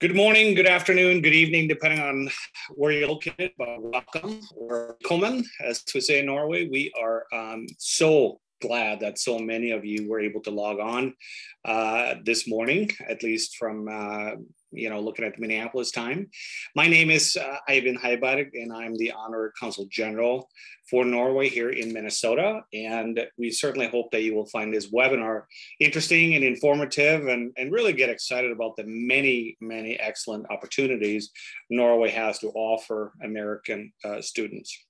Good morning, good afternoon, good evening, depending on where you're located. But welcome or Velkommen, as we say in Norway. We are um, so glad that so many of you were able to log on uh, this morning, at least from uh, you know looking at the Minneapolis time. My name is uh, Eivind Heiberg, and I'm the Honorary Consul General for Norway here in Minnesota. And we certainly hope that you will find this webinar interesting and informative and, and really get excited about the many, many excellent opportunities Norway has to offer American uh, students.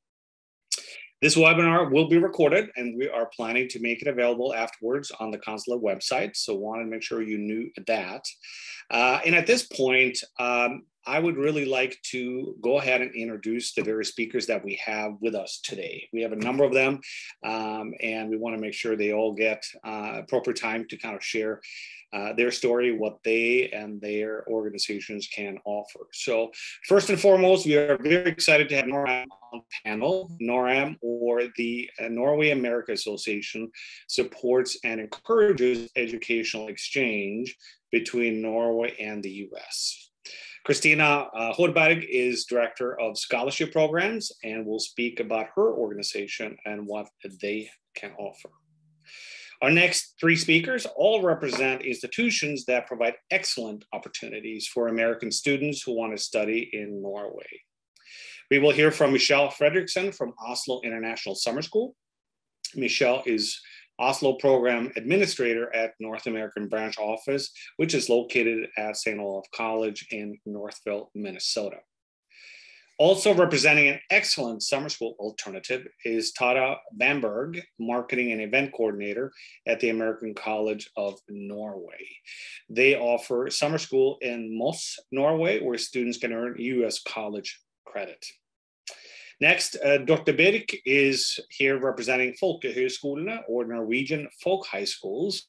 This webinar will be recorded and we are planning to make it available afterwards on the consulate website. So wanted to make sure you knew that. Uh, and at this point, um, I would really like to go ahead and introduce the various speakers that we have with us today. We have a number of them, um, and we want to make sure they all get uh, appropriate time to kind of share uh, their story, what they and their organizations can offer. So first and foremost, we are very excited to have NORAM on panel. NORAM, or the uh, Norway America Association, supports and encourages educational exchange between Norway and the US. Christina uh, is Director of Scholarship Programs and will speak about her organization and what they can offer. Our next three speakers all represent institutions that provide excellent opportunities for American students who want to study in Norway. We will hear from Michele Fredrickson from Oslo International Summer School. Michele is Oslo Program Administrator at North American Branch Office, which is located at St. Olaf College in Northfield, Minnesota. Also representing an excellent summer school alternative is Tara Bamberg, Marketing and Event Coordinator at the American College of Norway. They offer summer school in Moss, Norway, where students can earn US college credit. Next, uh, Dr. Birch is here representing Folkehøyskolene or Norwegian folk high schools,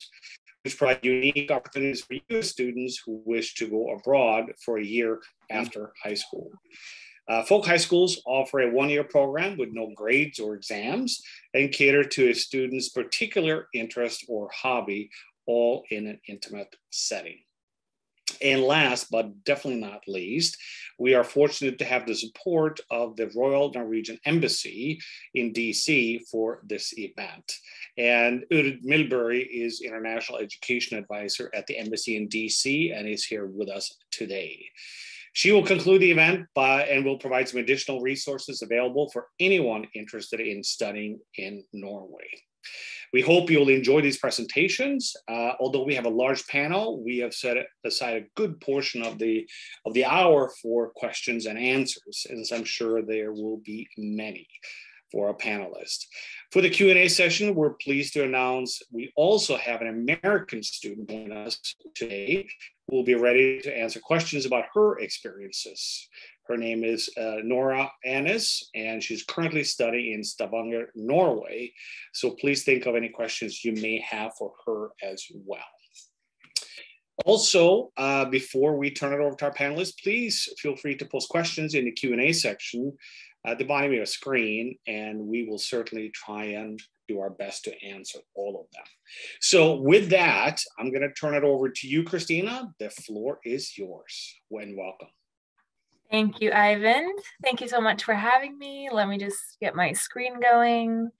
which provide unique opportunities for US students who wish to go abroad for a year after high school. Uh, folk high schools offer a one year program with no grades or exams and cater to a student's particular interest or hobby, all in an intimate setting. And last, but definitely not least, we are fortunate to have the support of the Royal Norwegian Embassy in DC for this event. And Urd Milbury is International Education Advisor at the Embassy in DC and is here with us today. She will conclude the event by, and will provide some additional resources available for anyone interested in studying in Norway. We hope you'll enjoy these presentations. Uh, although we have a large panel, we have set aside a good portion of the, of the hour for questions and answers, as I'm sure there will be many for our panelists. For the Q&A session, we're pleased to announce we also have an American student joining us today who will be ready to answer questions about her experiences. Her name is uh, Nora Annis, and she's currently studying in Stavanger, Norway. So please think of any questions you may have for her as well. Also, uh, before we turn it over to our panelists, please feel free to post questions in the Q&A section at the bottom of your screen, and we will certainly try and do our best to answer all of them. So with that, I'm gonna turn it over to you, Christina. The floor is yours. When welcome. Thank you, Eivind. Thank you so much for having me. Let me just get my screen going.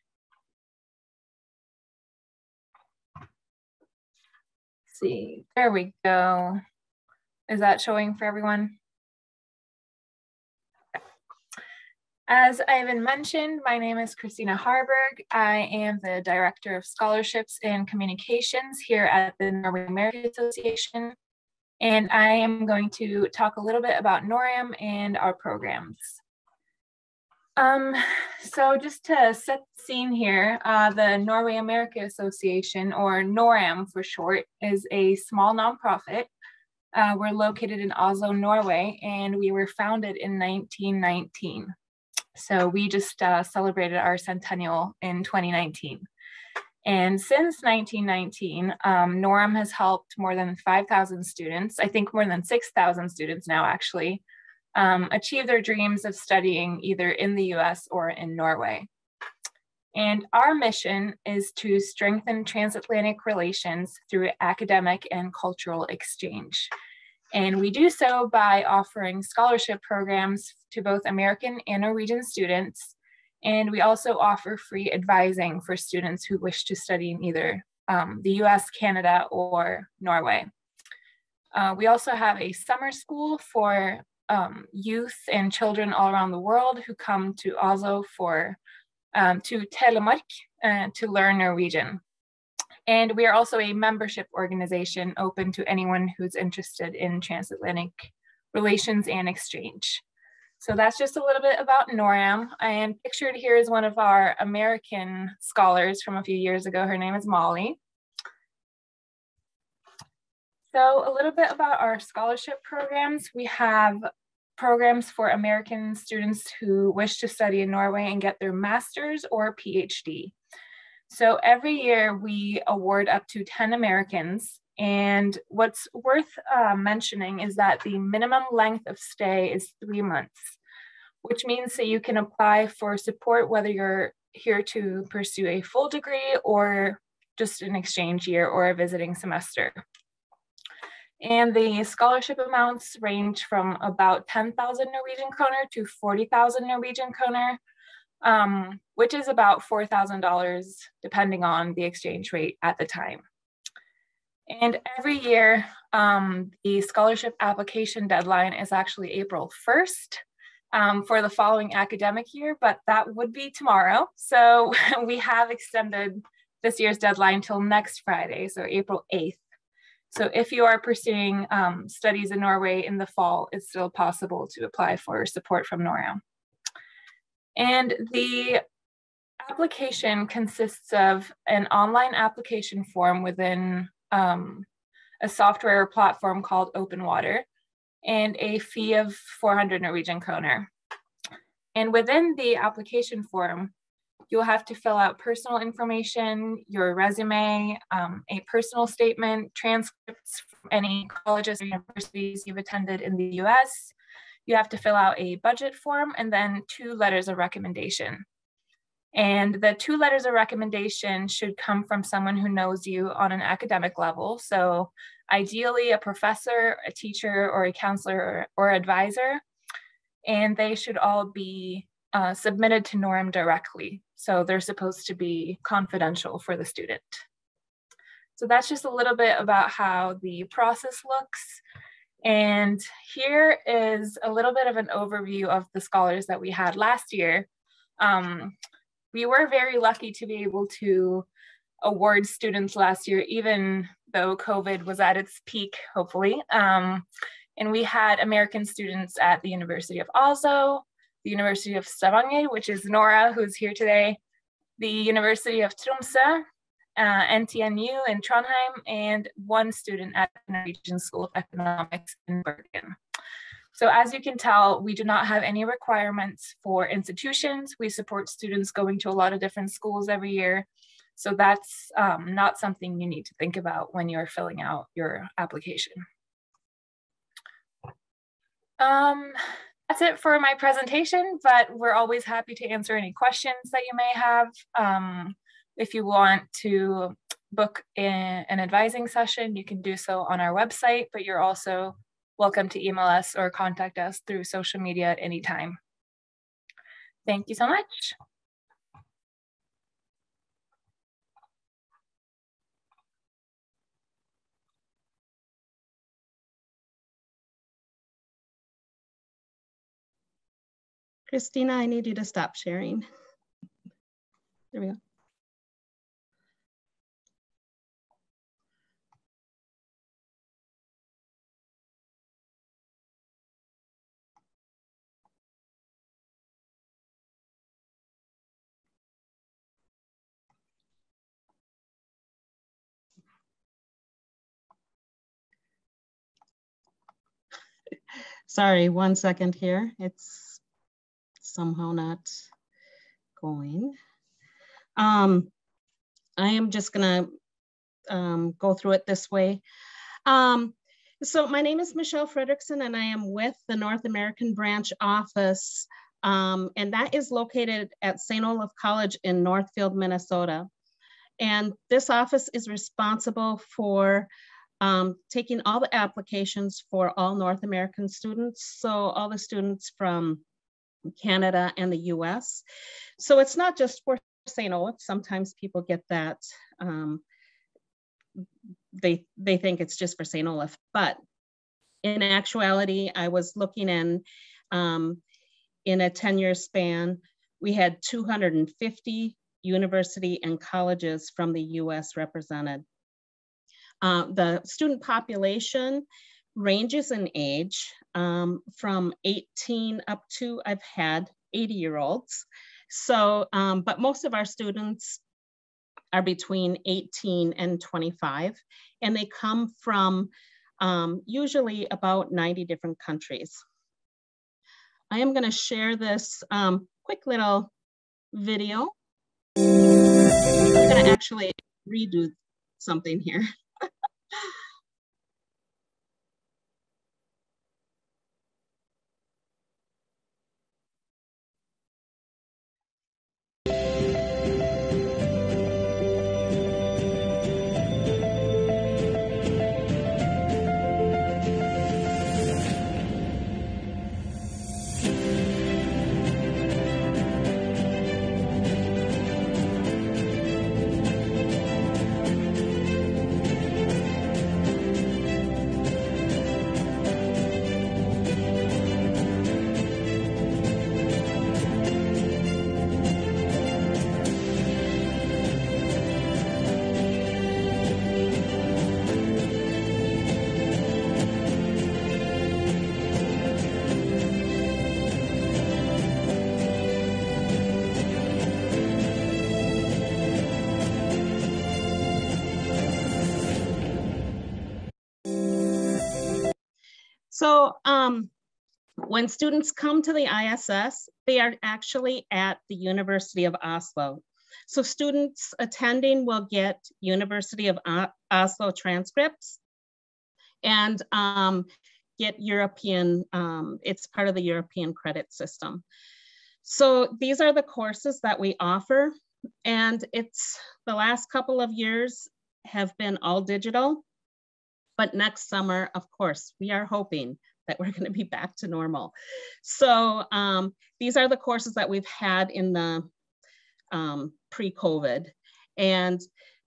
Let's see, there we go. Is that showing for everyone? As Eivind mentioned, my name is Christina Aaberg. I am the Director of Scholarships and Communications here at the Norway American Association and I am going to talk a little bit about NORAM and our programs. Um, so just to set the scene here, uh, the Norway America Association, or NORAM for short, is a small nonprofit. Uh, we're located in Oslo, Norway, and we were founded in 1919. So we just uh, celebrated our centennial in 2019. And since 1919, um, NORAM has helped more than 5,000 students, I think more than 6,000 students now actually, um, achieve their dreams of studying either in the US or in Norway. And our mission is to strengthen transatlantic relations through academic and cultural exchange. And we do so by offering scholarship programs to both American and Norwegian students. And we also offer free advising for students who wish to study in either um, the US, Canada, or Norway. Uh, we also have a summer school for um, youth and children all around the world who come to Oslo for um, to Telemark uh, to learn Norwegian. And we are also a membership organization open to anyone who's interested in transatlantic relations and exchange. So that's just a little bit about NORAM. And pictured here is one of our American scholars from a few years ago. Her name is Molly. So a little bit about our scholarship programs. We have programs for American students who wish to study in Norway and get their master's or PhD. So every year we award up to 10 Americans. And what's worth uh, mentioning is that the minimum length of stay is three months, which means that you can apply for support whether you're here to pursue a full degree or just an exchange year or a visiting semester. And the scholarship amounts range from about 10,000 Norwegian kroner to 40,000 Norwegian kroner, um, which is about $4,000 depending on the exchange rate at the time. And every year, um, the scholarship application deadline is actually April 1st um, for the following academic year, but that would be tomorrow. So we have extended this year's deadline till next Friday, so April 8th. So if you are pursuing um, studies in Norway in the fall, it's still possible to apply for support from NORAM. And the application consists of an online application form within um, a software platform called Open Water and a fee of 400 Norwegian kroner. And within the application form, You'll have to fill out personal information, your resume, um, a personal statement, transcripts from any colleges or universities you've attended in the US. You have to fill out a budget form and then two letters of recommendation. And the two letters of recommendation should come from someone who knows you on an academic level. So ideally a professor, a teacher, or a counselor or, or advisor. And they should all be uh, submitted to NORAM directly. So they're supposed to be confidential for the student. So that's just a little bit about how the process looks. And here is a little bit of an overview of the scholars that we had last year. Um, we were very lucky to be able to award students last year, even though COVID was at its peak, hopefully. Um, and we had American students at the University of Oslo, the University of Stavanger, which is Nora, who's here today, the University of Tromsø, uh, NTNU in Trondheim, and one student at the Norwegian School of Economics in Bergen. So as you can tell, we do not have any requirements for institutions. We support students going to a lot of different schools every year. So that's um, not something you need to think about when you're filling out your application. Um, that's it for my presentation, but we're always happy to answer any questions that you may have. Um, if you want to book an advising session, you can do so on our website, but you're also welcome to email us or contact us through social media at any time. Thank you so much. Christina, I need you to stop sharing. There we go. Sorry, one second here. It's somehow not going. Um, I am just gonna um, go through it this way. Um, so my name is Michele Fredrickson and I am with the North American Branch Office um, and that is located at St. Olaf College in Northfield, Minnesota. And this office is responsible for um, taking all the applications for all North American students. So all the students from Canada and the US. So it's not just for St. Olaf. Sometimes people get that, um, they, they think it's just for St. Olaf, but in actuality, I was looking in, um, in a 10 year span, we had 250 university and colleges from the US represented. Uh, the student population ranges in age um, from 18 up to I've had 80 year olds. So, um, but most of our students are between 18 and 25, and they come from um, usually about 90 different countries. I am gonna share this um, quick little video. I'm gonna actually redo something here. So um, when students come to the ISS, they are actually at the University of Oslo. So students attending will get University of Oslo transcripts and um, get European, um, it's part of the European credit system. So these are the courses that we offer. And it's the last couple of years have been all digital. But next summer, of course, we are hoping that we're going to be back to normal. So um, these are the courses that we've had in the um, pre-COVID. And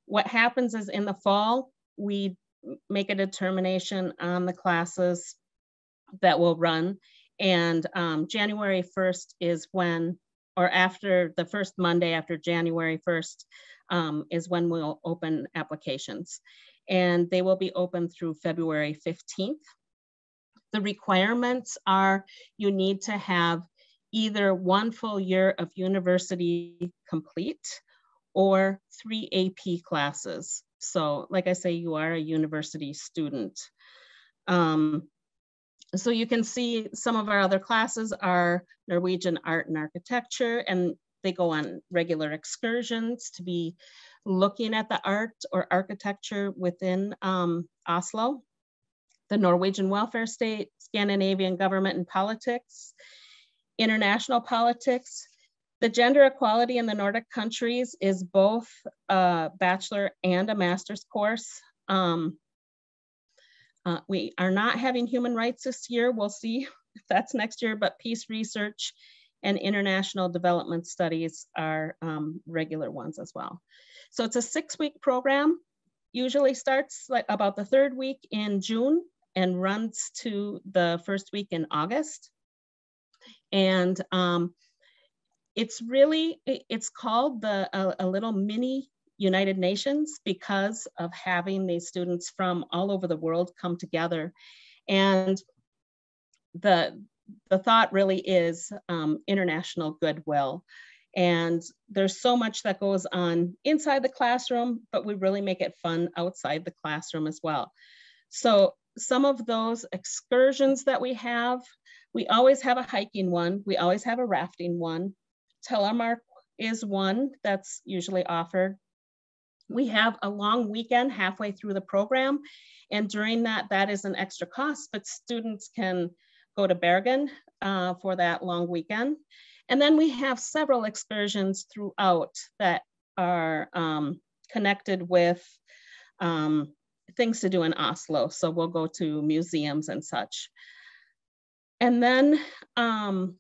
what happens is in the fall, we make a determination on the classes that will run. And um, January 1st is when, or after the first Monday after January 1st, um, is when we'll open applications and they will be open through February 15th. The requirements are you need to have either one full year of university complete or three AP classes. So like I say, you are a university student. Um, so you can see some of our other classes are Norwegian art and architecture, and they go on regular excursions to be looking at the art or architecture within um, Oslo, the Norwegian welfare state, Scandinavian government and politics, international politics. The gender equality in the Nordic countries is both a bachelor and a master's course. Um, uh, we are not having human rights this year. We'll see if that's next year, but peace research and international development studies are um, regular ones as well. So it's a six week program, usually starts like about the third week in June and runs to the first week in August. And um, it's really, it's called the a, a little mini United Nations because of having these students from all over the world come together. And the, the thought really is um, international goodwill. And there's so much that goes on inside the classroom, but we really make it fun outside the classroom as well. So some of those excursions that we have, we always have a hiking one, we always have a rafting one. Telemark is one that's usually offered. We have a long weekend halfway through the program, and during that, that is an extra cost, but students can go to Bergen uh, for that long weekend. And then we have several excursions throughout that are um, connected with um, things to do in Oslo. So we'll go to museums and such. And then um,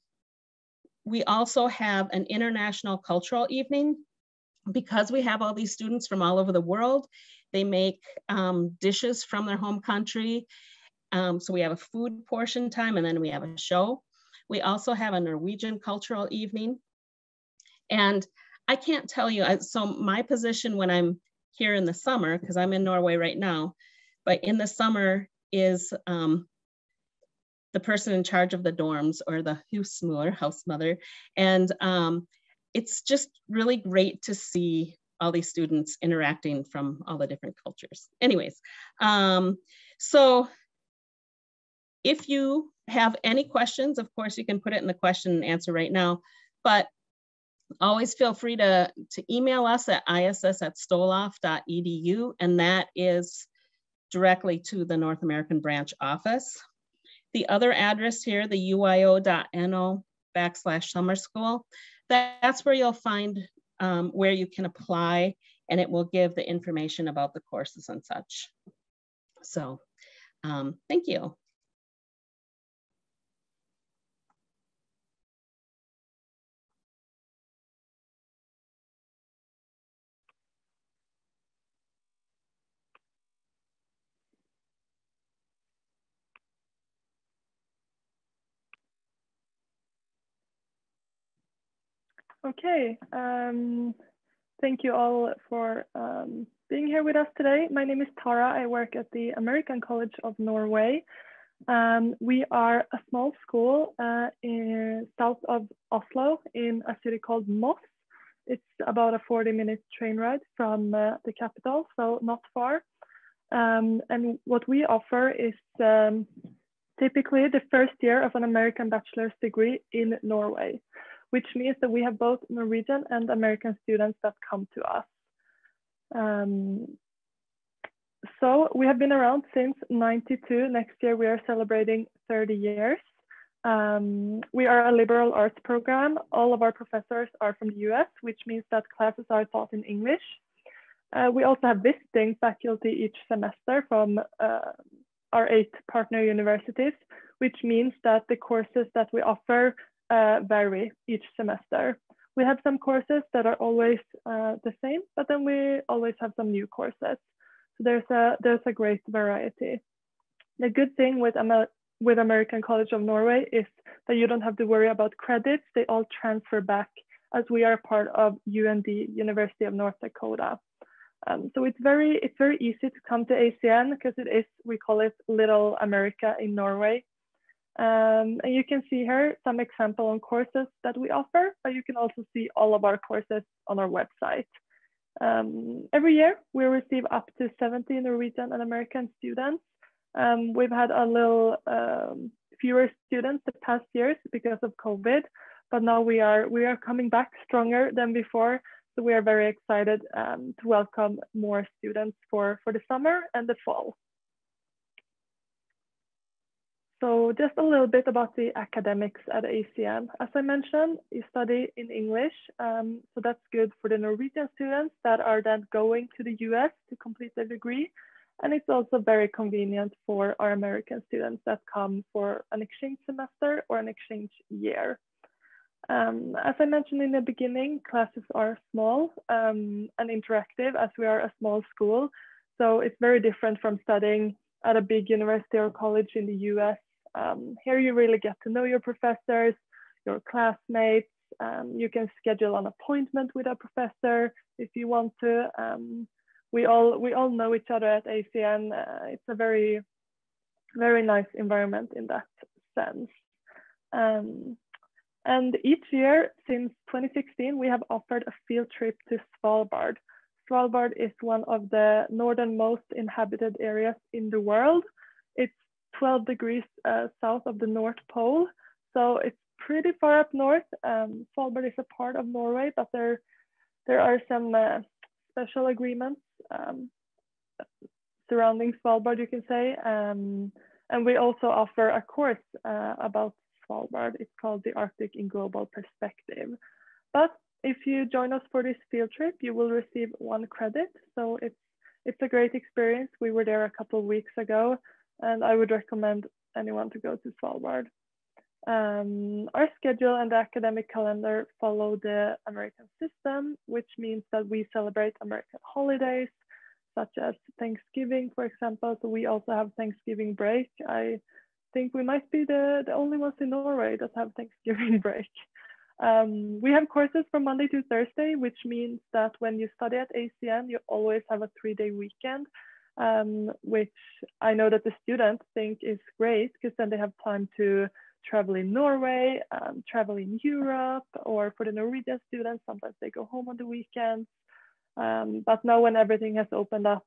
we also have an international cultural evening because we have all these students from all over the world. They make um, dishes from their home country. Um, so we have a food portion time and then we have a show. We also have a Norwegian cultural evening. And I can't tell you, so my position when I'm here in the summer, because I'm in Norway right now, but in the summer is um, the person in charge of the dorms or the husmor, house mother. And um, it's just really great to see all these students interacting from all the different cultures. Anyways, um, so if you have any questions, of course, you can put it in the question and answer right now, but always feel free to, to email us at iss at stolaf.edu, and that is directly to the North American branch office. The other address here, the uio.no backslash summer school, that's where you'll find um, where you can apply and it will give the information about the courses and such. So um, thank you. Okay, um, thank you all for um, being here with us today. My name is Tara. I work at the American College of Norway. Um, we are a small school uh, in south of Oslo in a city called Moss. It's about a 40 minute train ride from uh, the capital, so not far. Um, and what we offer is um, typically the first year of an American bachelor's degree in Norway which means that we have both Norwegian and American students that come to us. Um, so we have been around since 92. Next year we are celebrating 30 years. Um, we are a liberal arts program. All of our professors are from the US, which means that classes are taught in English. Uh, we also have visiting faculty each semester from uh, our eight partner universities, which means that the courses that we offer uh, vary each semester. We have some courses that are always uh, the same, but then we always have some new courses. So there's a, there's a great variety. The good thing with, Amer with American College of Norway is that you don't have to worry about credits. They all transfer back as we are part of UND, University of North Dakota. Um, so it's very, it's very easy to come to ACN because it is, we call it Little America in Norway. Um, and you can see here some example on courses that we offer, but you can also see all of our courses on our website. Um, every year, we receive up to 70 Norwegian and American students. Um, we've had a little um, fewer students the past years because of COVID, but now we are, we are coming back stronger than before. So we are very excited um, to welcome more students for, for the summer and the fall. So just a little bit about the academics at ACN. As I mentioned, you study in English, um, so that's good for the Norwegian students that are then going to the US to complete their degree. And it's also very convenient for our American students that come for an exchange semester or an exchange year. Um, as I mentioned in the beginning, classes are small um, and interactive as we are a small school. So it's very different from studying at a big university or college in the US um, here you really get to know your professors, your classmates. Um, you can schedule an appointment with a professor if you want to. Um, we all we all know each other at ACN. Uh, it's a very very nice environment in that sense. Um, and each year since 2016, we have offered a field trip to Svalbard. Svalbard is one of the northernmost inhabited areas in the world. It's 12 degrees uh, south of the North Pole. So it's pretty far up north. Um, Svalbard is a part of Norway, but there, there are some uh, special agreements um, surrounding Svalbard, you can say. Um, and we also offer a course uh, about Svalbard. It's called the Arctic in Global Perspective. But if you join us for this field trip, you will receive one credit. So it's it's a great experience. We were there a couple of weeks ago, and I would recommend anyone to go to Svalbard. Um, our schedule and the academic calendar follow the American system, which means that we celebrate American holidays, such as Thanksgiving, for example. So we also have Thanksgiving break. I think we might be the, the only ones in Norway that have Thanksgiving break. Um, we have courses from Monday to Thursday, which means that when you study at ACN, you always have a three-day weekend, um, which I know that the students think is great because then they have time to travel in Norway, um, travel in Europe, or for the Norwegian students, sometimes they go home on the weekends. Um, but now when everything has opened up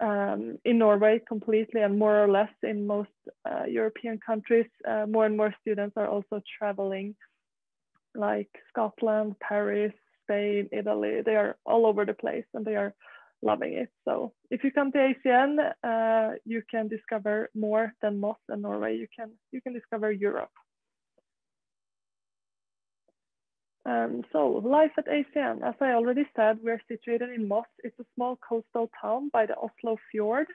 um, in Norway completely and more or less in most uh, European countries, uh, more and more students are also traveling like Scotland, Paris, Spain, Italy. They are all over the place and they are loving it. So if you come to ACN, uh, you can discover more than Moss and Norway. You can you can discover Europe. Um, so life at ACN, as I already said, we're situated in Moss. It's a small coastal town by the Oslo Fjord.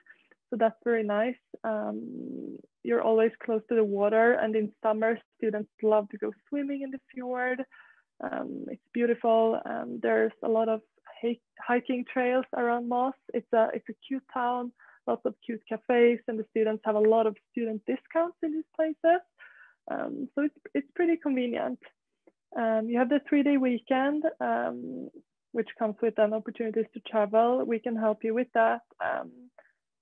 So that's very nice. Um, you're always close to the water and in summer, students love to go swimming in the fjord. Um, it's beautiful. Um, there's a lot of hiking trails around Moss. It's a, it's a cute town, lots of cute cafes and the students have a lot of student discounts in these places. Um, so it's, it's pretty convenient. Um, you have the three day weekend, um, which comes with an opportunities to travel. We can help you with that. Um,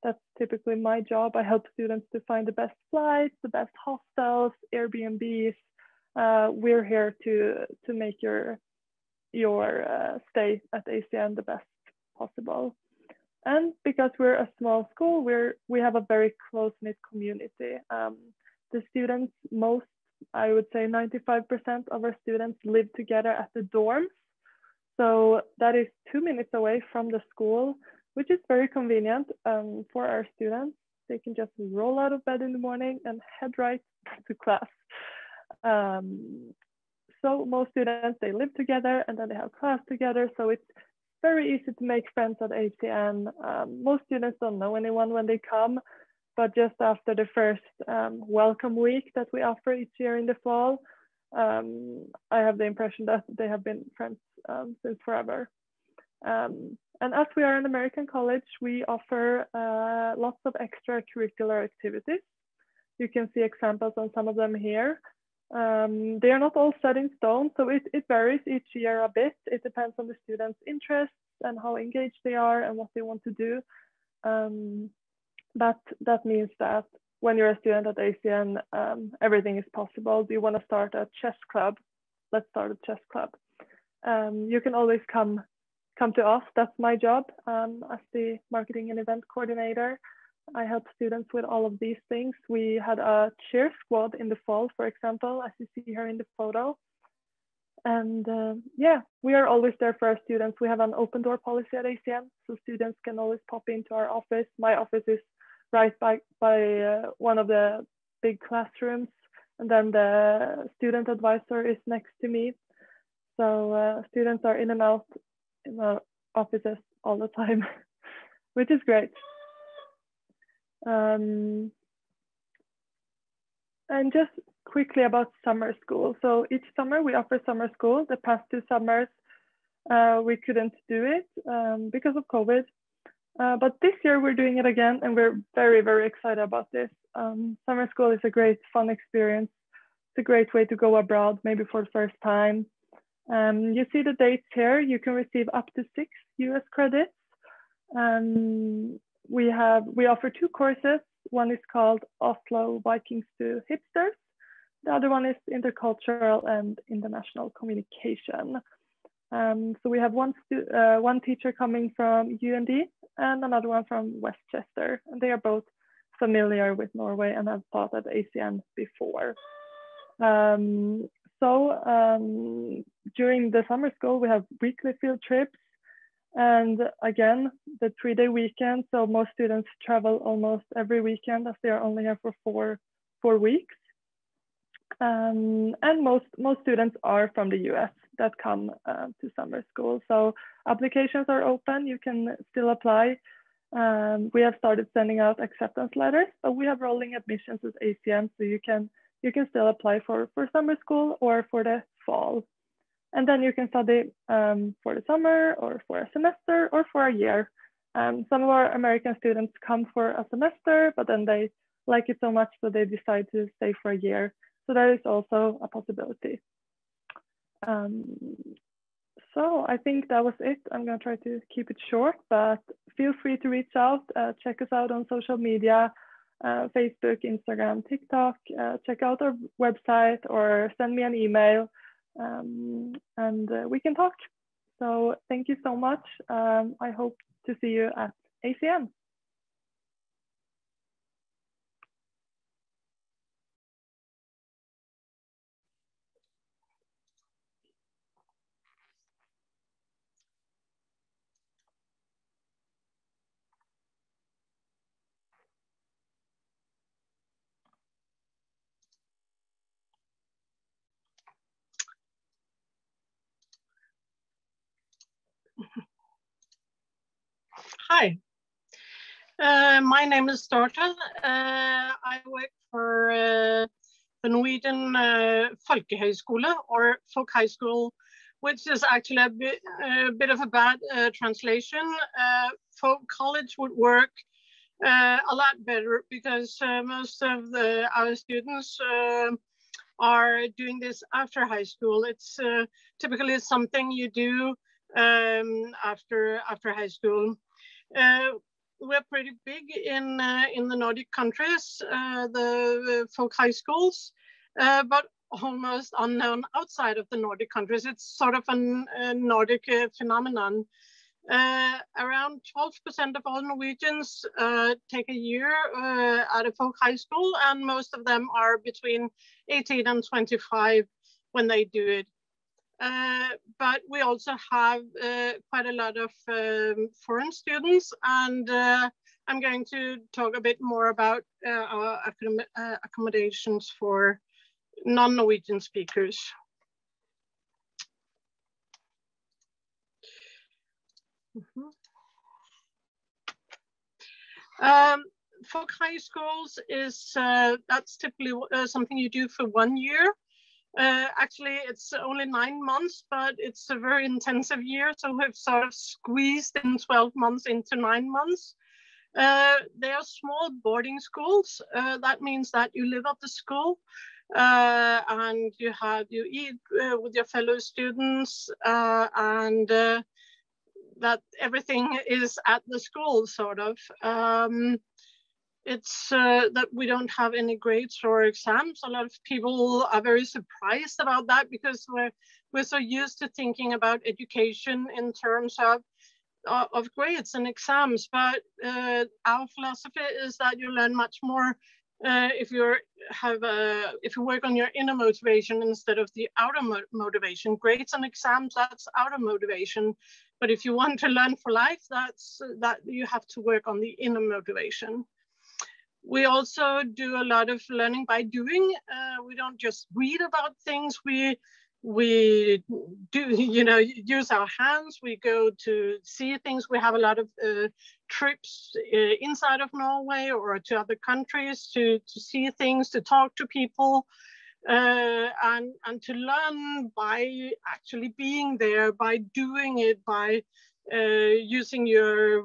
that's typically my job. I help students to find the best flights, the best hostels, Airbnbs. Uh, we're here to, to make your, your uh, stay at ACN the best possible. And because we're a small school, we're, we have a very close-knit community. Um, the students, most, I would say 95% of our students live together at the dorms. So that is two minutes away from the school which is very convenient um, for our students. They can just roll out of bed in the morning and head right to class. Um, so most students, they live together and then they have class together. So it's very easy to make friends at ACN. Um, most students don't know anyone when they come, but just after the first um, welcome week that we offer each year in the fall, um, I have the impression that they have been friends um, since forever. Um, and as we are an American college, we offer uh, lots of extracurricular activities. You can see examples on some of them here. Um, they are not all set in stone, so it, it varies each year a bit. It depends on the students' interests and how engaged they are and what they want to do. Um, but that means that when you're a student at ACN, um, everything is possible. Do you want to start a chess club? Let's start a chess club. Um, you can always come come to us. That's my job um, as the marketing and event coordinator. I help students with all of these things. We had a cheer squad in the fall, for example, as you see here in the photo. And uh, yeah, we are always there for our students. We have an open door policy at ACN, so students can always pop into our office. My office is right by, by uh, one of the big classrooms, and then the student advisor is next to me. So uh, students are in and out in the offices all the time, which is great. Um, and just quickly about summer school. So each summer we offer summer school. The past two summers uh, we couldn't do it um, because of COVID. Uh, but this year we're doing it again and we're very, very excited about this. Um, summer school is a great fun experience. It's a great way to go abroad, maybe for the first time. Um, you see the dates here. You can receive up to six US credits. Um, we have we offer two courses. One is called Oslo Vikings to Hipsters. The other one is intercultural and international communication. Um, so we have one uh, one teacher coming from UND and another one from Westchester, and they are both familiar with Norway and have taught at ACN before. Um, so um, during the summer school, we have weekly field trips. And again, the three day weekend. So most students travel almost every weekend as they are only here for four, four weeks. Um, and most, most students are from the US. that come uh, to summer school. So applications are open, you can still apply. Um, we have started sending out acceptance letters, but we have rolling admissions with ACN, so you can you can still apply for, for summer school or for the fall. And then you can study um, for the summer or for a semester or for a year. Um, some of our American students come for a semester, but then they like it so much that they decide to stay for a year. So that is also a possibility. Um, so I think that was it. I'm gonna try to keep it short, but feel free to reach out, uh, check us out on social media, uh, Facebook, Instagram, TikTok, uh, check out our website or send me an email um, and uh, we can talk. So thank you so much. Um, I hope to see you at ACN. Hi, uh, my name is Dorte. Uh, I work for uh, the Norwegian uh, Folkehøyskole or Folk High School, which is actually a bit, a bit of a bad uh, translation. Uh, folk college would work uh, a lot better because most of the, our students are doing this after high school. It's typically something you do um, after after high school. Uh, we're pretty big in uh, in the Nordic countries, uh, the, folk high schools, but almost unknown outside of the Nordic countries. It's sort of an, a Nordic phenomenon. Uh, around 12% of all Norwegians uh, take a year uh, at a folk high school, and most of them are between 18 and 25 when they do it. Uh, but we also have uh, quite a lot of um, foreign students and uh, I'm going to talk a bit more about uh, our uh, accommodations for non-Norwegian speakers. Mm -hmm. um, folk high schools is that's typically something you do for one year uh, actually, it's only nine months, but it's a very intensive year. So we've sort of squeezed in 12 months into nine months. Uh, they are small boarding schools. Uh, that means that you live at the school uh, and you have you eat uh, with your fellow students uh, and that everything is at the school, sort of. Um, it's uh, that we don't have any grades or exams. A lot of people are very surprised about that because we're we're so used to thinking about education in terms of uh, of grades and exams. But uh, our philosophy is that you learn much more uh, if you have a, if you work on your inner motivation instead of the outer mo motivation. Grades and exams that's outer motivation. But if you want to learn for life, that's that you have to work on the inner motivation. We also do a lot of learning by doing. Uh, we don't just read about things. We we do, you know, use our hands. We go to see things. We have a lot of uh, trips uh, inside of Norway or to other countries to to see things, to talk to people. Uh, and and to learn by actually being there, by doing it, by uh, using your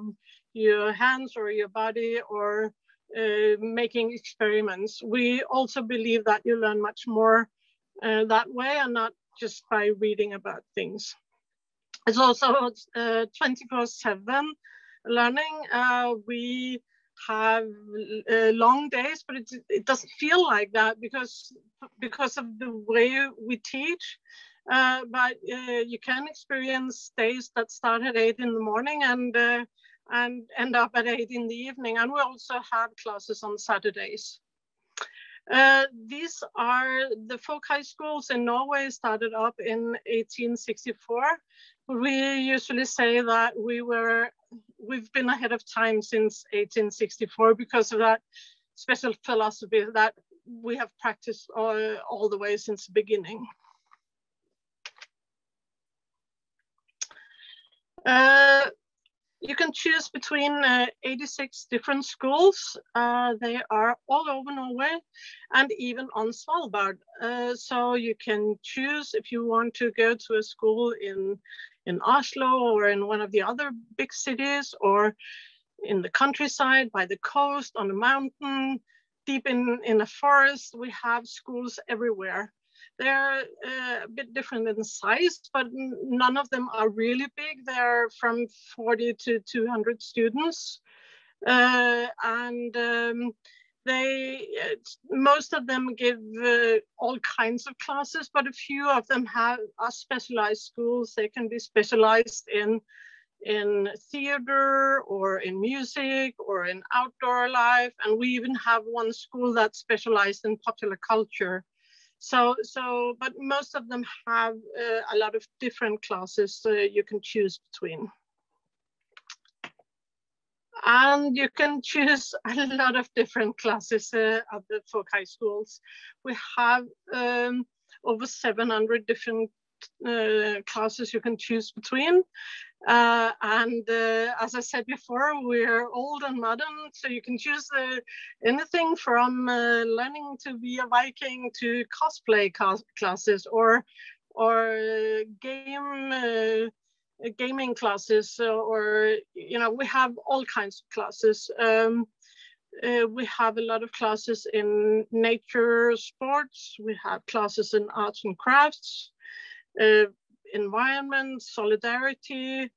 your hands or your body or uh, making experiments. We also believe that you learn much more uh, that way and not just by reading about things. It's also 24-7 uh, learning. Uh, we have long days, but it, it doesn't feel like that because, because of the way we teach. Uh, but uh, you can experience days that start at eight in the morning and uh, and end up at eight in the evening. And we also have classes on Saturdays. Uh, these are the folk high schools in Norway started up in 1864. We usually say that we were, we've been ahead of time since 1864 because of that special philosophy that we have practiced all, all the way since the beginning. Uh, you can choose between uh, 86 different schools. Uh, they are all over Norway and even on Svalbard. Uh, so you can choose if you want to go to a school in, in Oslo or in one of the other big cities or in the countryside, by the coast, on a mountain, deep in, in a forest. We have schools everywhere. They're uh, a bit different in size, but none of them are really big. They're from 40 to 200 students. Uh, and um, they, uh, most of them give uh, all kinds of classes, but a few of them have are specialized schools. They can be specialized in in theater or in music or in outdoor life. And we even have one school that's specialized in popular culture. So, so, but most of them have uh, a lot of different classes uh, you can choose between. And you can choose a lot of different classes uh, at the folk high schools. We have um, over 700 different uh, classes you can choose between. Uh, and uh, as I said before, we're old and modern, so you can choose uh, anything from uh, learning to be a Viking to cosplay classes or or uh, game uh, gaming classes, or you know we have all kinds of classes. Um, we have a lot of classes in nature sports. We have classes in arts and crafts uh, environment, solidarity,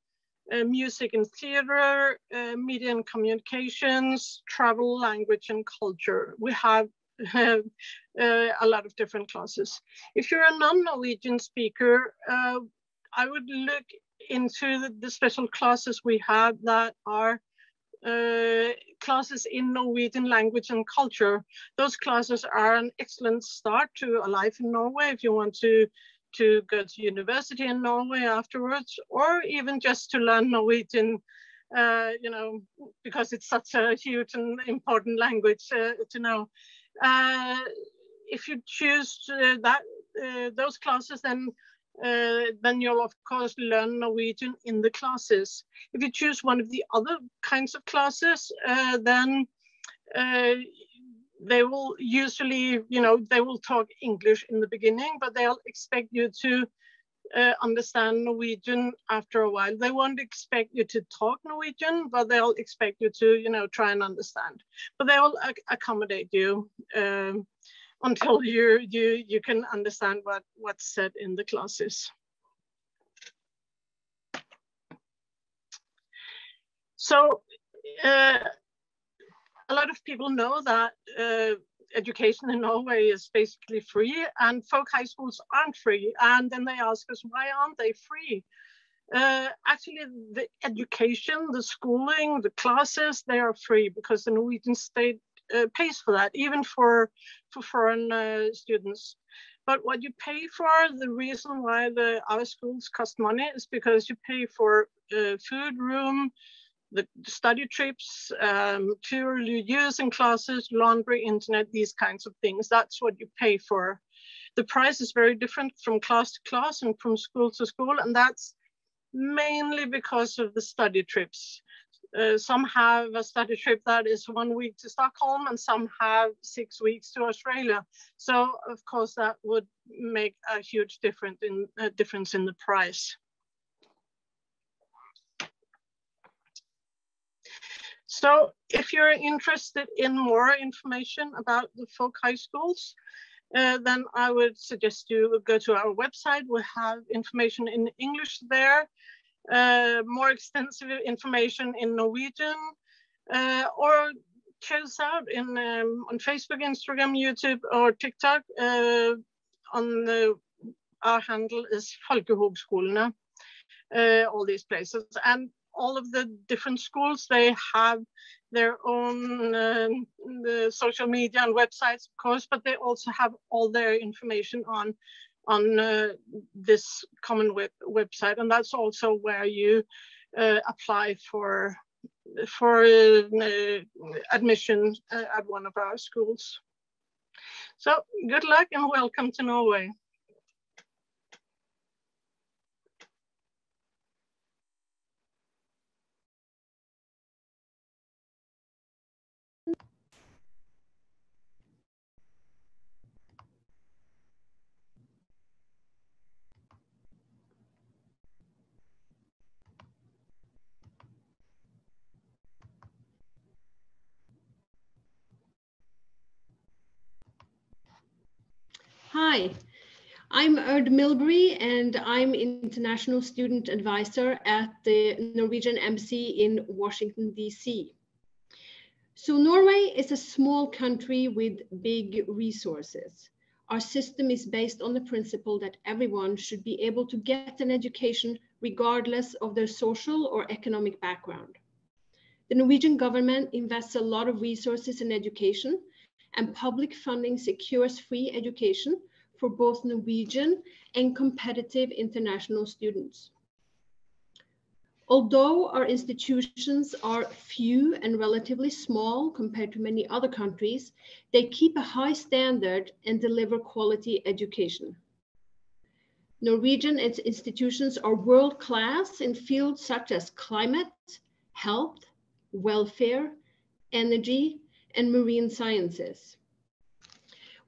uh, music and theater, uh, media and communications, travel, language and culture. We have uh, a lot of different classes. If you're a non-Norwegian speaker, uh, I would look into the, the, special classes we have that are uh, classes in Norwegian language and culture. Those classes are an excellent start to a life in Norway if you want to to go to university in Norway afterwards, or even just to learn Norwegian, uh, you know, because it's such a huge and important language uh, to know. Uh, if you choose uh, that uh, those classes, then uh, then you'll of course learn Norwegian in the classes. If you choose one of the other kinds of classes, then they will usually, you know, they will talk English in the beginning, but they'll expect you to uh, understand Norwegian after a while. They won't expect you to talk Norwegian, but they'll expect you to, you know, try and understand. But they will ac accommodate you um, until you you you can understand what what's said in the classes. So. Uh, a lot of people know that uh, education in Norway is basically free and folk high schools aren't free. And then they ask us, why aren't they free? Uh, actually, the education, the schooling, the classes, they are free because the Norwegian state uh, pays for that, even for, for foreign uh, students. But what you pay for, the reason why the our schools cost money is because you pay for uh, food, room, the study trips, um, tour use in classes, laundry, internet, these kinds of things. That's what you pay for. The price is very different from class to class and from school to school, and that's mainly because of the study trips. Uh, some have a study trip that is one week to Stockholm and some have six weeks to Australia. So of course that would make a huge difference in, uh, difference in the price. So if you're interested in more information about the folk high schools, uh, then I would suggest you go to our website. We have information in English there, uh, more extensive information in Norwegian, uh, or check us out in, um, on Facebook, Instagram, YouTube, or TikTok. Uh, on the, our handle is Folkehogskolene, uh, all these places. And all of the different schools, they have their own uh, the social media and websites, of course, but they also have all their information on on uh, this common web website, and that's also where you uh, apply for for uh, admission uh, at one of our schools. So good luck and welcome to Norway. Hi, I'm Urd Milbury and I'm International Student Advisor at the Norwegian Embassy in Washington, DC. So Norway is a small country with big resources. Our system is based on the principle that everyone should be able to get an education regardless of their social or economic background. The Norwegian government invests a lot of resources in education and public funding secures free education for both Norwegian and competitive international students. Although our institutions are few and relatively small compared to many other countries, they keep a high standard and deliver quality education. Norwegian institutions are world-class in fields such as climate, health, welfare, energy, and marine sciences.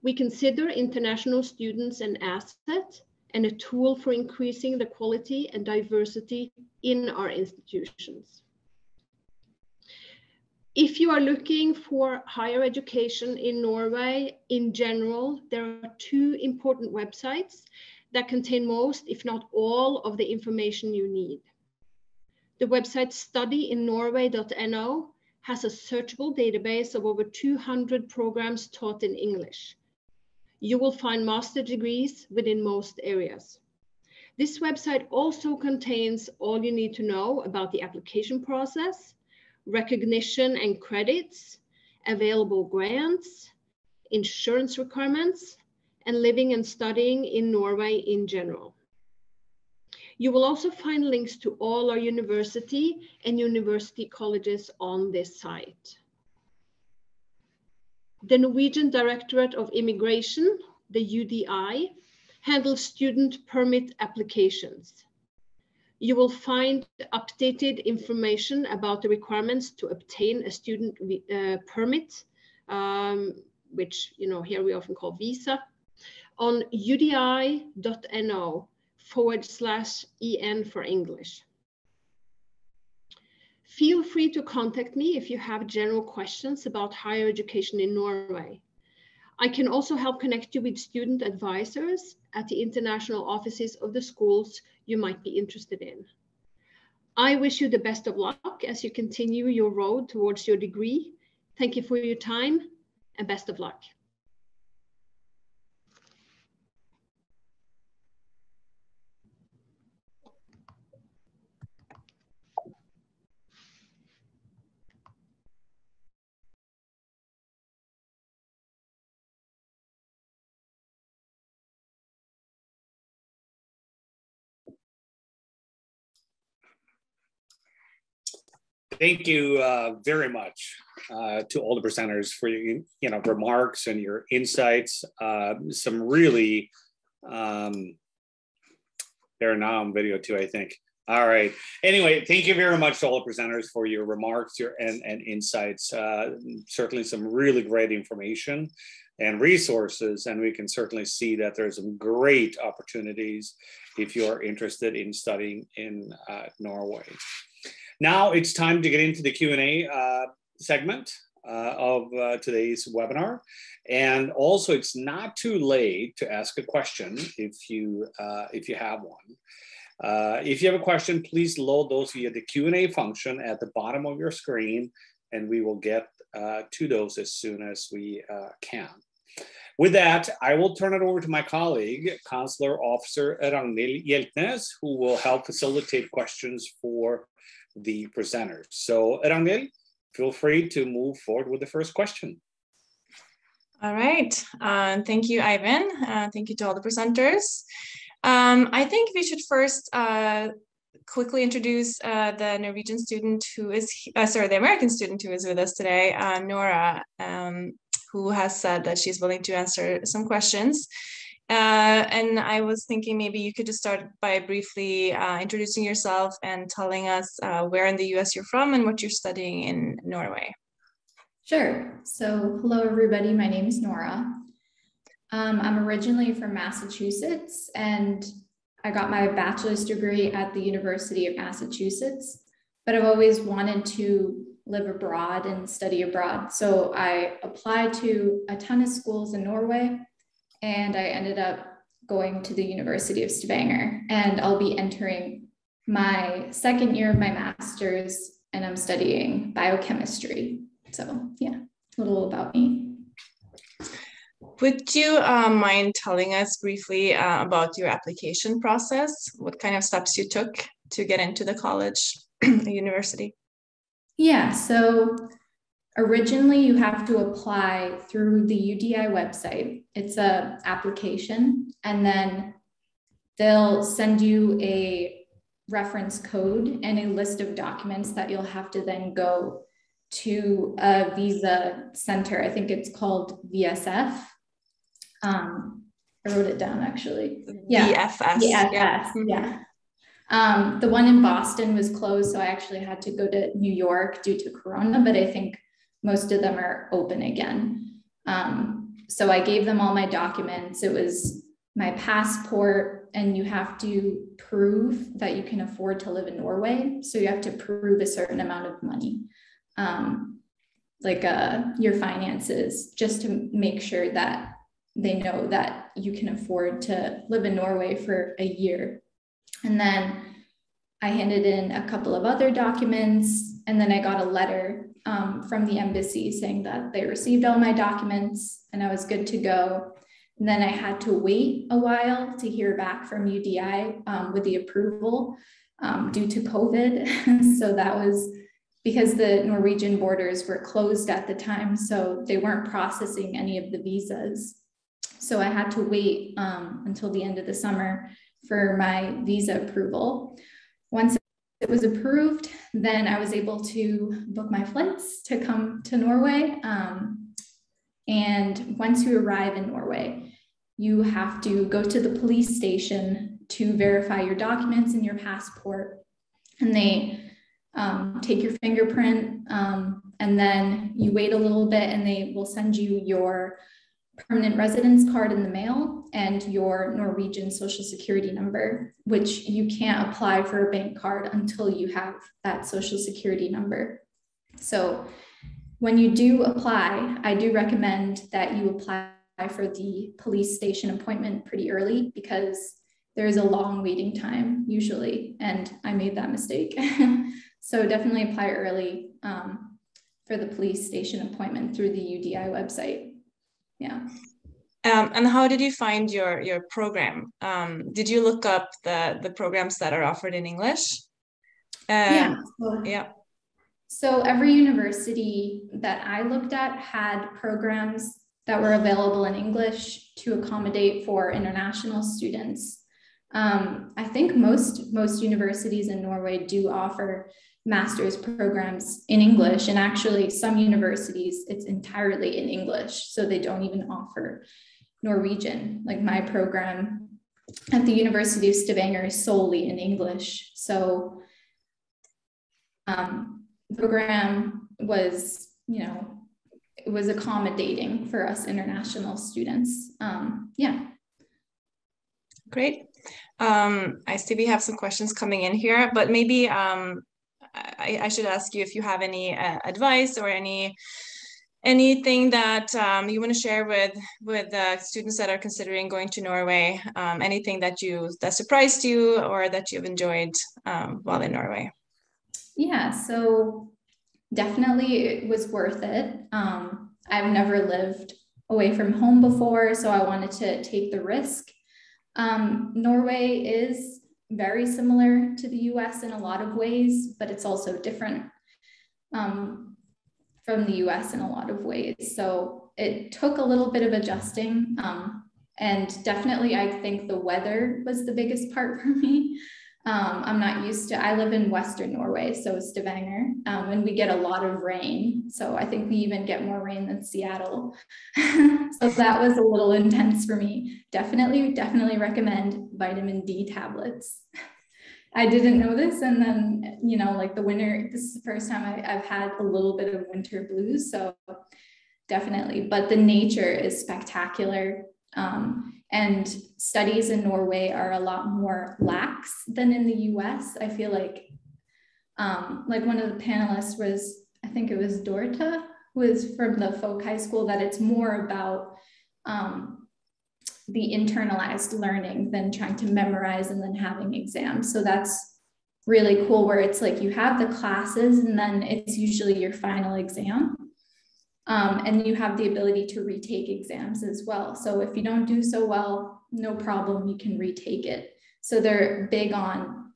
We consider international students an asset and a tool for increasing the quality and diversity in our institutions. If you are looking for higher education in Norway in general, there are two important websites that contain most, if not all, of the information you need. The website studyinnorway.no has a searchable database of over 200 programs taught in English you will find master degrees within most areas. This website also contains all you need to know about the application process, recognition and credits, available grants, insurance requirements, and living and studying in Norway in general. You will also find links to all our university and university colleges on this site the Norwegian Directorate of Immigration, the UDI, handles student permit applications. You will find updated information about the requirements to obtain a student uh, permit, um, which you know here we often call visa, on udi.no forward slash en for English. Feel free to contact me if you have general questions about higher education in Norway. I can also help connect you with student advisors at the international offices of the schools you might be interested in. I wish you the best of luck as you continue your road towards your degree. Thank you for your time and best of luck. Thank you uh, very much uh, to all the presenters for your you know remarks and your insights. Uh, some really um, they're now on video too, I think. All right. Anyway, thank you very much to all the presenters for your remarks your, and, and insights. Uh, certainly some really great information and resources. And we can certainly see that there's some great opportunities if you're interested in studying in uh, Norway. Now it's time to get into the Q&A uh, segment uh, of uh, today's webinar. And also it's not too late to ask a question if you, uh, if you have one. Uh, if you have a question, please load those via the Q&A function at the bottom of your screen and we will get uh, to those as soon as we can. With that, I will turn it over to my colleague, Consular Officer Ragnhild Hjeltnes, who will help facilitate questions for the presenters. So Ragnhild, feel free to move forward with the first question. All right. Uh, thank you, Eivind. Uh, thank you to all the presenters. Um, I think we should first uh, quickly introduce uh, the Norwegian student who is, uh, sorry, the American student who is with us today, uh, Nora, um, who has said that she's willing to answer some questions. Uh, and I was thinking maybe you could just start by briefly uh, introducing yourself and telling us uh, where in the US you're from and what you're studying in Norway. Sure. So, hello, everybody. My name is Nora. Um, I'm originally from Massachusetts and I got my bachelor's degree at the University of Massachusetts, but I've always wanted to live abroad and study abroad. So, I applied to a ton of schools in Norway and I ended up going to the University of Stavanger. And I'll be entering my second year of my master's, and I'm studying biochemistry. So, yeah, a little about me. Would you uh, mind telling us briefly uh, about your application process? What kind of steps you took to get into the college, university? Yeah, so originally you have to apply through the UDI website. It's a application, and then they'll send you a reference code and a list of documents that you'll have to then go to a visa center. I think it's called VSF. Um, I wrote it down actually. Yeah. VFS. VFS. Yeah. yeah. Um, the one in Boston was closed, so I actually had to go to New York due to Corona, but I think most of them are open again. Um, so I gave them all my documents. It was my passport, and you have to prove that you can afford to live in Norway. So you have to prove a certain amount of money, um, like uh, your finances, just to make sure that they know that you can afford to live in Norway for a year. And then I handed in a couple of other documents, and then I got a letter um, from the embassy saying that they received all my documents and I was good to go. And then I had to wait a while to hear back from UDI um, with the approval um, due to COVID. so that was because the Norwegian borders were closed at the time, so they weren't processing any of the visas. So I had to wait um, until the end of the summer for my visa approval. Once it was approved, then I was able to book my flights to come to Norway. Um, and once you arrive in Norway, you have to go to the police station to verify your documents and your passport. And they um, take your fingerprint, um, and then you wait a little bit, and they will send you your permanent residence card in the mail and your Norwegian social security number, which you can't apply for a bank card until you have that social security number. So when you do apply, I do recommend that you apply for the police station appointment pretty early because there is a long waiting time usually, and I made that mistake. so definitely apply early um, for the police station appointment through the UDI website yeah. Um, and how did you find your your program? Um, did you look up the the programs that are offered in english? Um, yeah so, yeah. So every university that i looked at had programs that were available in english to accommodate for international students. Um, i think most most universities in norway do offer master's programs in English. And actually, some universities, it's entirely in English. So they don't even offer Norwegian. Like my program at the University of Stavanger is solely in English. So um, the program was, you know, it was accommodating for us international students. Um, yeah. Great. Um, I see we have some questions coming in here, but maybe um, I, I should ask you if you have any uh, advice or any anything that um, you want to share with with uh, students that are considering going to Norway. Um, anything that you that surprised you or that you've enjoyed um, while in Norway. Yeah, so definitely it was worth it. Um, I've never lived away from home before, so I wanted to take the risk. Um, Norway is very similar to the US in a lot of ways, but it's also different um, from the US in a lot of ways. So it took a little bit of adjusting. Um, and definitely, I think the weather was the biggest part for me. Um, I'm not used to, I live in Western Norway, so Stavanger, um, and we get a lot of rain. So I think we even get more rain than Seattle. so that was a little intense for me. Definitely, definitely recommend vitamin D tablets. I didn't know this. And then, you know, like the winter, this is the first time I, I've had a little bit of winter blues. So definitely, but the nature is spectacular. Um, and studies in Norway are a lot more lax than in the US. I feel like, um, like one of the panelists was, I think it was Dorte, was from the folk high school, that it's more about um, the internalized learning than trying to memorize and then having exams. So that's really cool where it's like you have the classes and then it's usually your final exam. Um, and you have the ability to retake exams as well. So if you don't do so well, no problem, you can retake it. So they're big on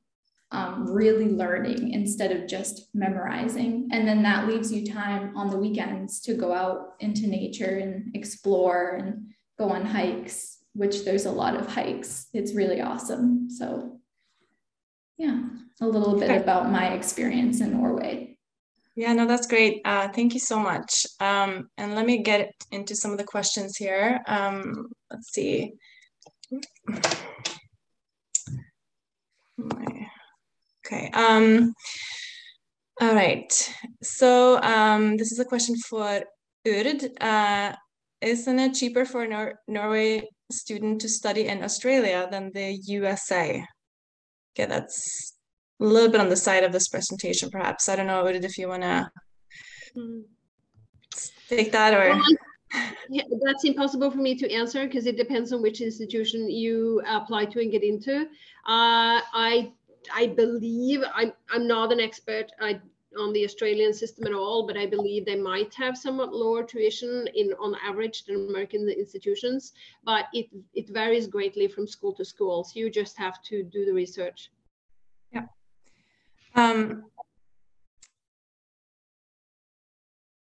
um, really learning instead of just memorizing. And then that leaves you time on the weekends to go out into nature and explore and go on hikes, which there's a lot of hikes. It's really awesome. So, yeah, a little bit about my experience in Norway. Yeah, no, that's great. Uh, thank you so much. Um, and let me get into some of the questions here. Um, let's see. Okay. Um, all right. So um, this is a question for Urd. Uh, isn't it cheaper for a Nor Norway student to study in Australia than the USA? Okay, that's a little bit on the side of this presentation, perhaps. I don't know, Urd, if you want to take that or... Yeah, that's impossible for me to answer because it depends on which institution you apply to and get into. Uh, I I believe I'm I'm not an expert I, on the Australian system at all, but I believe they might have somewhat lower tuition in on average than American institutions. But it it varies greatly from school to school, so you just have to do the research. Um,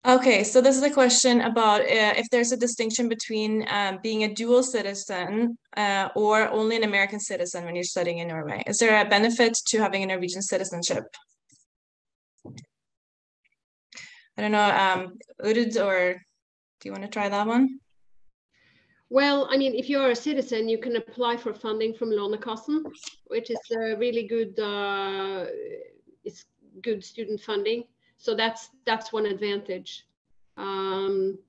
Okay, so this is a question about uh, if there's a distinction between um, being a dual citizen uh, or only an American citizen when you're studying in Norway. Is there a benefit to having a Norwegian citizenship? I don't know, um, or do you want to try that one? Well, I mean, if you're a citizen, you can apply for funding from Lånekassen, which is a really good, uh, it's good student funding so that's that's one advantage. Um,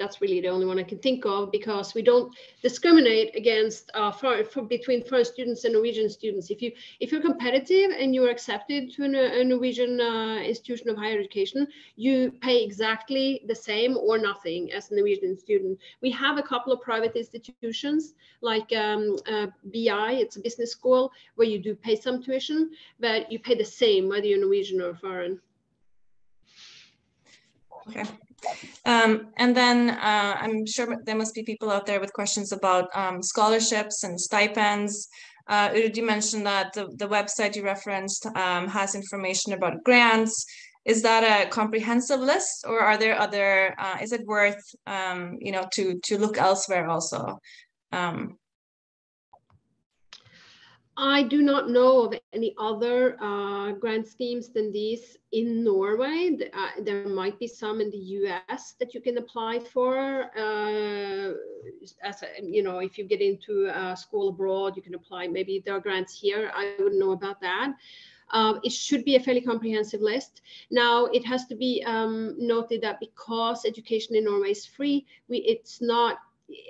that's really the only one I can think of because we don't discriminate against uh, for, for between foreign students and Norwegian students. If you if you're competitive and you're accepted to an, a Norwegian uh, institution of higher education, you pay exactly the same or nothing as a Norwegian student. We have a couple of private institutions like um, uh, BI, it's a business school where you do pay some tuition, but you pay the same whether you're Norwegian or foreign. Okay. Um, and then uh, I'm sure there must be people out there with questions about um, scholarships and stipends. Uh, you mentioned that the, the website you referenced um, has information about grants. Is that a comprehensive list or are there other, uh, is it worth, um, you know, to, to look elsewhere also? Um, I do not know of any other uh, grant schemes than these in Norway. Uh, there might be some in the US that you can apply for. Uh, as a, you know, if you get into school abroad, you can apply. Maybe there are grants here. I wouldn't know about that. Um, it should be a fairly comprehensive list. Now, it has to be um, noted that because education in Norway is free, we, it's not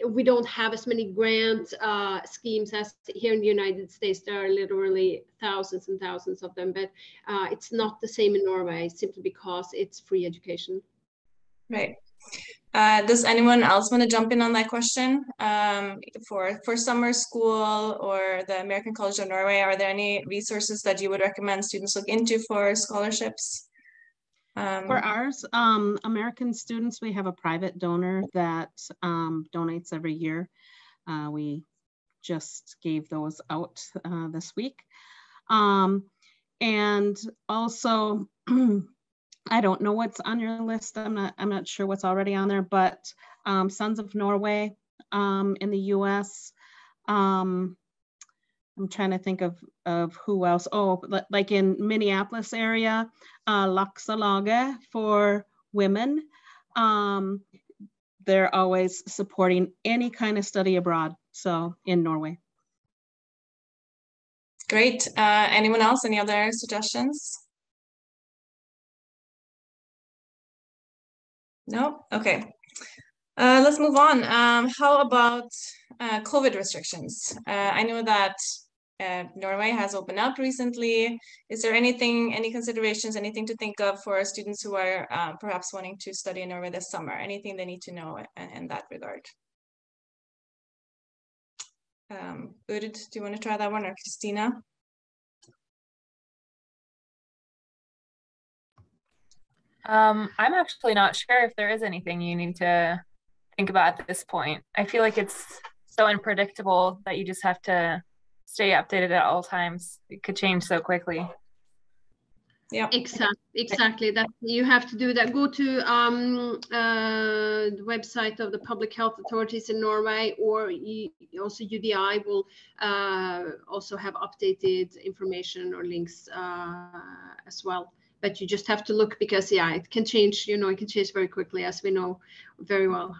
we don't have as many grant uh, schemes as here in the United States. There are literally thousands and thousands of them, but uh, it's not the same in Norway simply because it's free education. Right. Uh, does anyone else want to jump in on that question um, for for summer school or the American College of Norway? Are there any resources that you would recommend students look into for scholarships? Um, For ours, um, American students, we have a private donor that um, donates every year. Uh, we just gave those out uh, this week. Um, and also, I don't know what's on your list. I'm not, I'm not sure what's already on there, but um, Sons of Norway um, in the US, um, I'm trying to think of, of who else. Oh, like in Minneapolis area, uh, Lakselaget for women. Um, they're always supporting any kind of study abroad. So in Norway. Great. Uh, anyone else? Any other suggestions? No? Okay. Uh, let's move on. Um, how about uh, COVID restrictions? Uh, I know that Norway has opened up recently. Is there anything, any considerations, anything to think of for students who are uh, perhaps wanting to study in Norway this summer? Anything they need to know in, in that regard? Um, Urd, do you want to try that one or Christina? Um, I'm actually not sure if there is anything you need to think about at this point. I feel like it's so unpredictable that you just have to stay updated at all times. It could change so quickly. Yeah, exactly. Exactly. That you have to do that. Go to um, uh, the website of the public health authorities in Norway, or also UDI will uh, also have updated information or links uh, as well but you just have to look because yeah it can change you know it can change very quickly as we know very well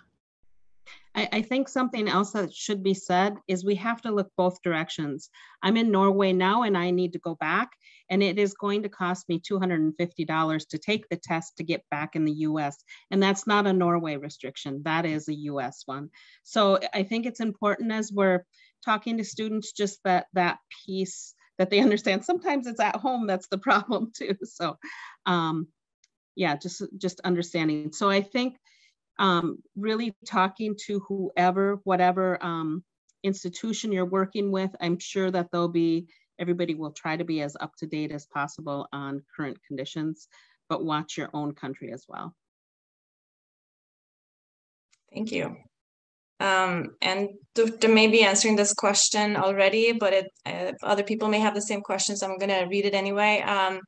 I, I, think something else that should be said is we have to look both directions. I'm in Norway now and I need to go back, and it is going to cost me $250 to take the test to get back in the US. And that's not a Norway restriction, that is a US one. So I think it's important as we're talking to students, just that that piece that they understand sometimes it's at home that's the problem too so um, yeah just just understanding so i think um, really talking to whoever whatever um, institution you're working with i'm sure that they'll be everybody will try to be as up to date as possible on current conditions but watch your own country as well thank you um, and Dorte may be answering this question already, but it, uh, other people may have the same questions. I'm going to read it anyway. Um,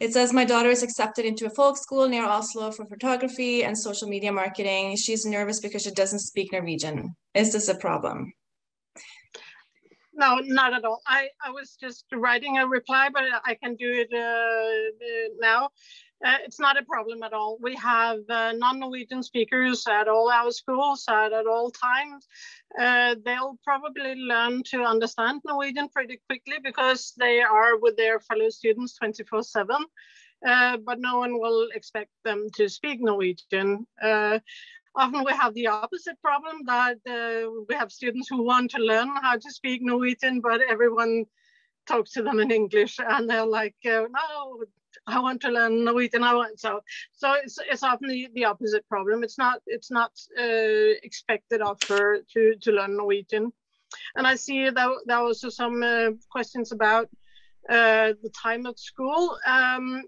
it says, my daughter is accepted into a folk school near Oslo for photography and social media marketing. She's nervous because she doesn't speak Norwegian. Is this a problem? No, not at all. I, I was just writing a reply, but I can do it uh, now. Uh, it's not a problem at all. We have uh, non-Norwegian speakers at all our schools at, at all times. Uh, they'll probably learn to understand Norwegian pretty quickly because they are with their fellow students 24 seven. Uh, but no one will expect them to speak Norwegian. Uh, often we have the opposite problem that uh, we have students who want to learn how to speak Norwegian, but everyone talks to them in English and they're like, no, I want to learn Norwegian. I want so so it's it's often the, the opposite problem. It's not it's not uh, expected of her to to learn Norwegian. And I see that there was also some uh, questions about uh, the time at school. Um,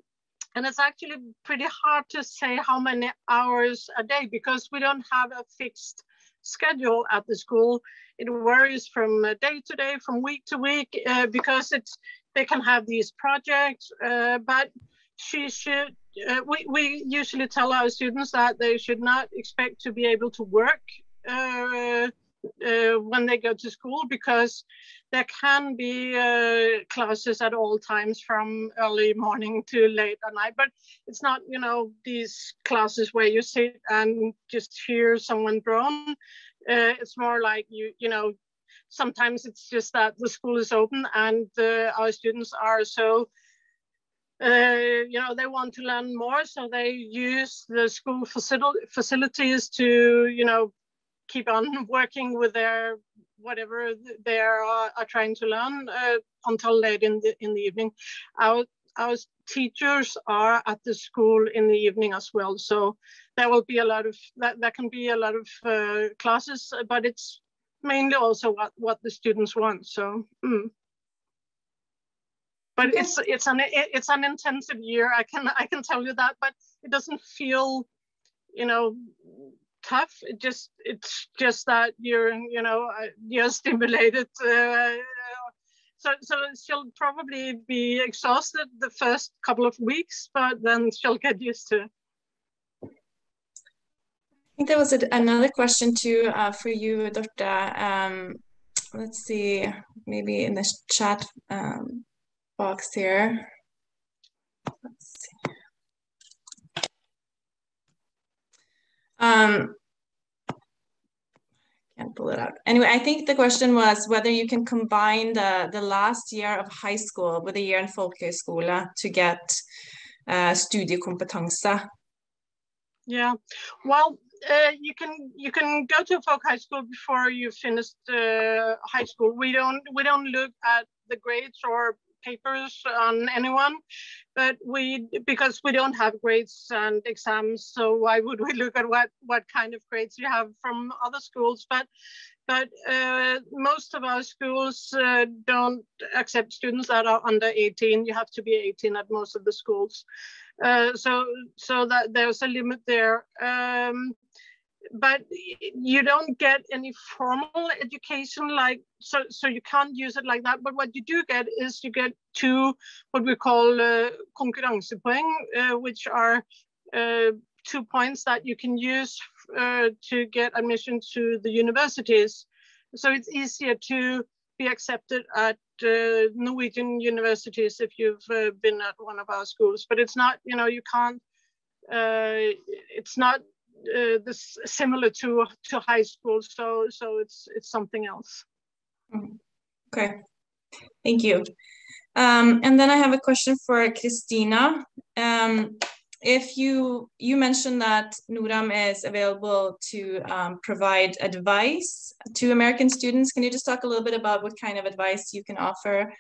and it's actually pretty hard to say how many hours a day because we don't have a fixed schedule at the school. It varies from day to day, from week to week, uh, because it's they can have these projects, uh, but she should, uh, we, we usually tell our students that they should not expect to be able to work uh, uh when they go to school because there can be uh, classes at all times from early morning to late at night, but it's not, you know, these classes where you sit and just hear someone drone. Uh, it's more like you, you know, sometimes it's just that the school is open and uh, our students are so uh, you know they want to learn more so they use the school facil facilities to you know keep on working with their whatever they are, are trying to learn uh, until late in the in the evening our our teachers are at the school in the evening as well so there will be a lot of that there can be a lot of uh, classes but it's mainly also what, what the students want. So, mm. But it's it's an it's an intensive year. I can I can tell you that, but it doesn't feel, you know, tough. It just it's just that you're you know uh, you're stimulated. Uh, so, so she'll probably be exhausted the first couple of weeks, but then she'll get used to it I think there was a, another question too uh, for you, Dorte Um, let's see, maybe in the chat um, box here. Let's see. Um, can't pull it out. Anyway, I think the question was whether you can combine the, the last year of high school with a year in folkehøyskole to get uh, studiekompetanse. Yeah, well, uh, you can you can go to folk high school before you finished uh, high school. We don't we don't look at the grades or papers on anyone, but we, because we don't have grades and exams, so why would we look at what, what kind of grades you have from other schools? But, but uh, most of our schools uh, don't accept students that are under 18. You have to be 18 at most of the schools. Uh, so, so that there's a limit there. Um, but you don't get any formal education like so so you can't use it like that. But what you do get is you get two what we call uh, uh, which are uh, two points that you can use uh, to get admission to the universities. So it's easier to be accepted at uh, Norwegian universities if you've uh, been at one of our schools. But it's not you know you can't uh, it's not uh, this similar to to high school so so it's it's something else. Mm-hmm. okay. Thank you. Um, and then i have a question for christina. Um, if you you mentioned that NORAM is available to um, provide advice to American students, can you just talk a little bit about what kind of advice you can offer,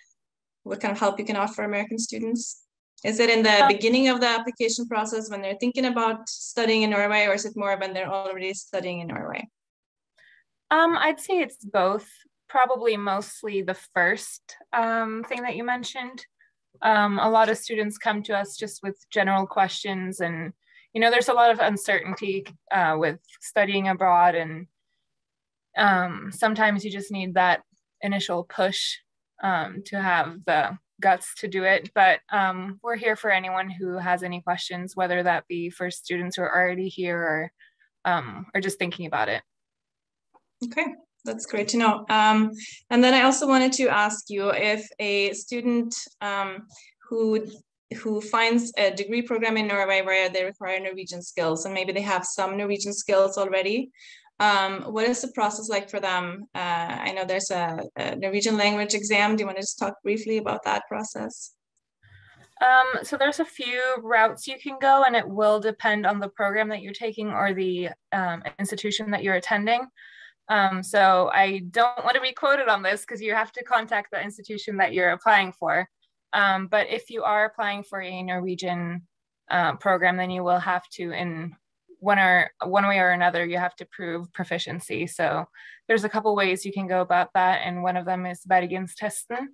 what kind of help you can offer American students? Is it in the beginning of the application process when they're thinking about studying in Norway, or is it more when they're already studying in Norway? Um, I'd say it's both. Probably mostly the first um, thing that you mentioned. Um, a lot of students come to us just with general questions, and you know, there's a lot of uncertainty uh, with studying abroad, and um, sometimes you just need that initial push um, to have the guts to do it. But um, we're here for anyone who has any questions, whether that be for students who are already here or, um, or just thinking about it. Okay, that's great to know. Um, and then I also wanted to ask you if a student um, who who finds a degree program in Norway where they require Norwegian skills and maybe they have some Norwegian skills already, um, what is the process like for them? Uh, I know there's a, a, Norwegian language exam. Do you want to just talk briefly about that process? Um, so there's a few routes you can go and it will depend on the program that you're taking or the um, institution that you're attending. Um, so I don't want to be quoted on this because you have to contact the institution that you're applying for. Um, but if you are applying for a Norwegian uh, program, then you will have to, in one or one way or another you have to prove proficiency. So there's a couple ways you can go about that and one of them is Bergenstesten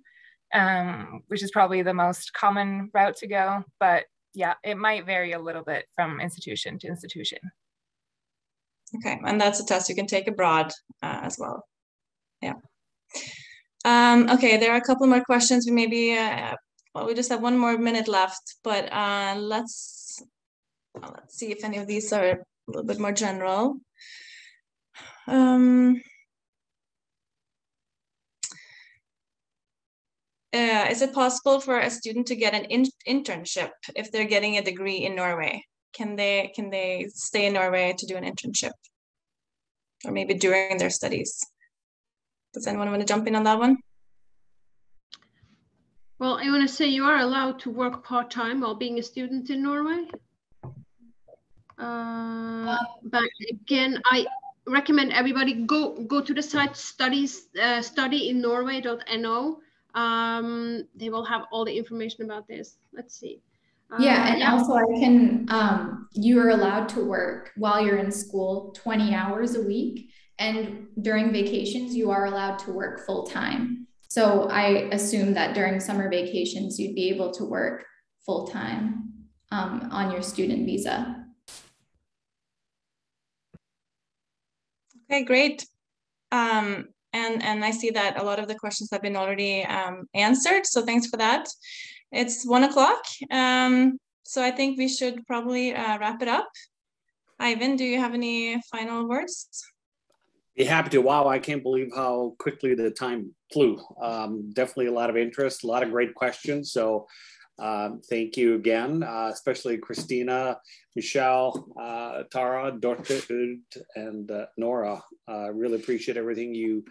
um, which is probably the most common route to go but yeah it might vary a little bit from institution to institution. Okay and that's a test you can take abroad uh, as well. Yeah. Um, okay there are a couple more questions. We maybe uh, well we just have one more minute left but uh, let's let's see if any of these are a little bit more general. Um, uh, is it possible for a student to get an in internship if they're getting a degree in Norway? Can they can they stay in Norway to do an internship, or maybe during their studies? Does anyone want to jump in on that one? Well, I want to say you are allowed to work part time while being a student in Norway. Uh, but again, I recommend everybody go go to the site studies uh, studyinnorway.no. Um, they will have all the information about this. Let's see. Uh, yeah, and yeah. also I can. Um, you are allowed to work while you're in school 20 hours a week, and during vacations you are allowed to work full time. So I assume that during summer vacations you'd be able to work full time um, on your student visa. Okay, great. Um, and, and I see that a lot of the questions have been already um, answered, so thanks for that. It's one o'clock, um, so I think we should probably uh, wrap it up. Eivind, do you have any final words? Be happy to. Wow, I can't believe how quickly the time flew. Um, definitely a lot of interest, a lot of great questions. So um, thank you again, uh, especially Christina, Michele, uh, Tara, Dorte, and uh, Nora. Uh, really appreciate everything you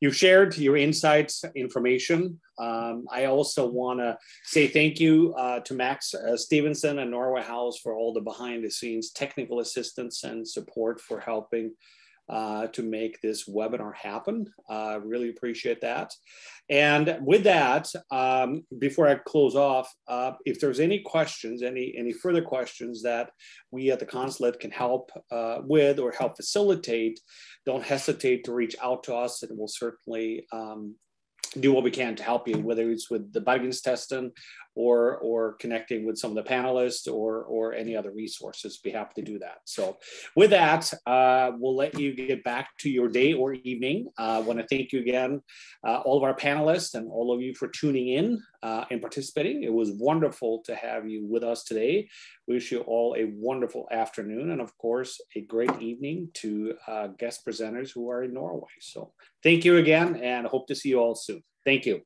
you shared, your insights, information. Um, I also want to say thank you uh, to Max uh, Stevenson and Norway House for all the behind the scenes technical assistance and support for helping uh, to make this webinar happen. Uh, really appreciate that. And with that, um, before I close off, uh, if there's any questions, any, any further questions that we at the consulate can help uh, with or help facilitate, don't hesitate to reach out to us and we'll certainly um, do what we can to help you, whether it's with the Buggins testing or or connecting with some of the panelists or or any other resources. Be happy to do that. So with that, uh, we'll let you get back to your day or evening. I uh, want to thank you again, uh, all of our panelists and all of you for tuning in uh, and participating. It was wonderful to have you with us today. We wish you all a wonderful afternoon and of course a great evening to uh, guest presenters who are in Norway. So thank you again and hope to see you all soon. Thank you.